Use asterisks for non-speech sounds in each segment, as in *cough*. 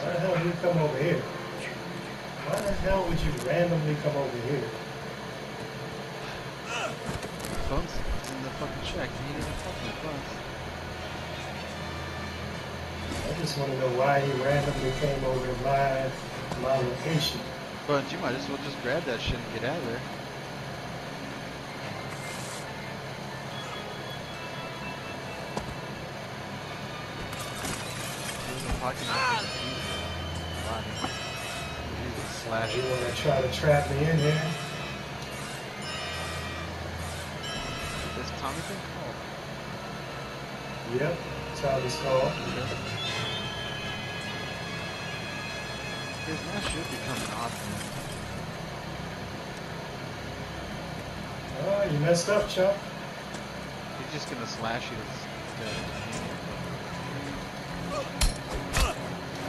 Why the hell did you come over here? Why the hell would you randomly come over here? Bunz in the fucking shack. He ain't even fucking with Bunz. I just want to know why he randomly came over to my, my location. Bunz, you might as well just grab that shit and get out of there. There's a pocket ah! Body. Slash. You want to try to trap me in here? This Tommy thing called? Yep, Tommy's call. His match should become an option. Oh, you messed up, Chuck. He's just gonna slash you uh, to,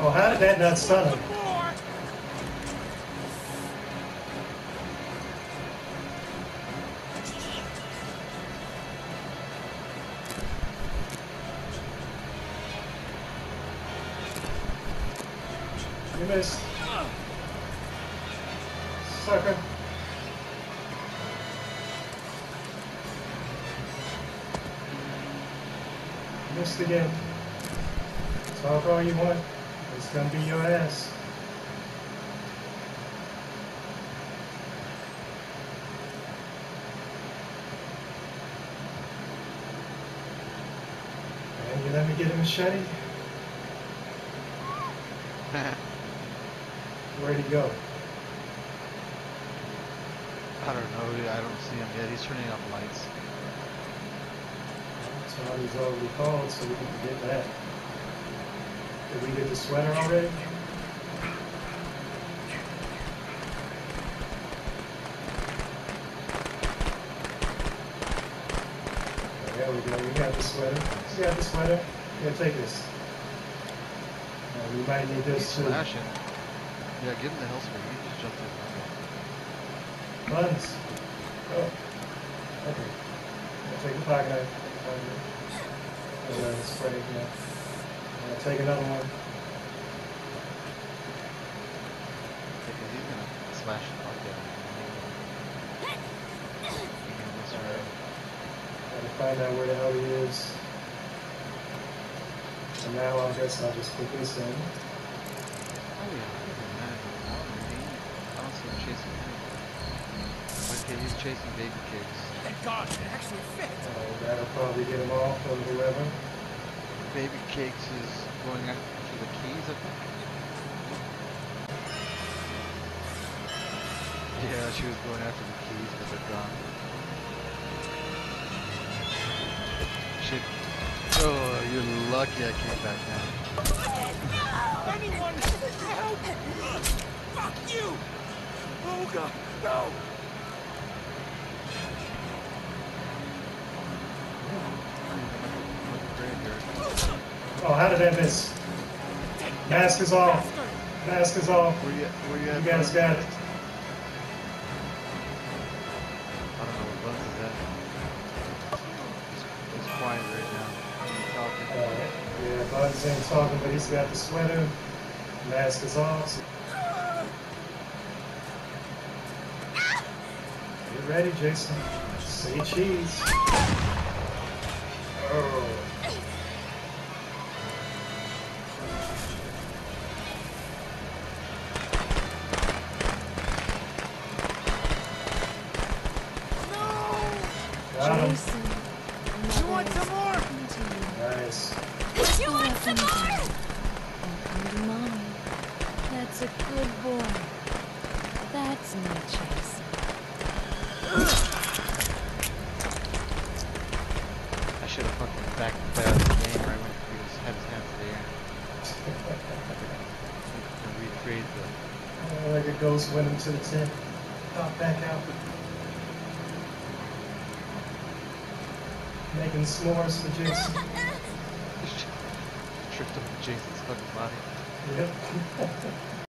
Oh, how did that not stun him? You missed. Sucker. Missed again. Talk all you want. It's gonna be your ass. And you let me get a machete? *laughs* Where'd he go? I don't know. I don't see him yet. He's turning off lights. So Somebody's already called, so we can get that. Did we get the sweater already? There we go. We got the sweater. You got the sweater? Yeah, take this. Uh, we might need this too. slashing. Yeah, give him the hell spray. He just jumped in. Bunz. Oh. Okay. I'll take the pocket knife. Pocket knife. Oh, yeah, the spray, yeah. I'll take another one. Because he's gonna slash the fuck out of him. He can miss her. Gotta find out where the hell he is. And now I guess I'll just put this in. Oh yeah, he's a man in the water. He, I don't see him chasing anything. Okay, he's chasing baby cakes. Thank God, it actually fit. Oh, that'll probably get him off on the lever. Baby cakes is going after the keys, I think. Yeah, she was going after the keys, but they're gone. Shit. Oh, you're lucky I came back now. Anyone, help! Fuck you! Oh God, no! Oh, how did that miss? Mask is off. Mask is off. Where you, where you You guys got it. I don't know where Bunz is at. He's, he's quiet right now. He's talking. Yeah, Bugs ain't talking, but he's got the sweater. Mask is off. So Get ready, Jason. Say cheese. Oh. Jason, You want some more? Nice. You want some more? To mommy. That's a good boy. That's no Jason. I should have fucking backed the out the game right when he was had his hands in the air. And recreate the. Like a ghost went into the tent. Pop back out. Making s'mores for Jason. tricked him with Jason's fucking body. Yep. *laughs*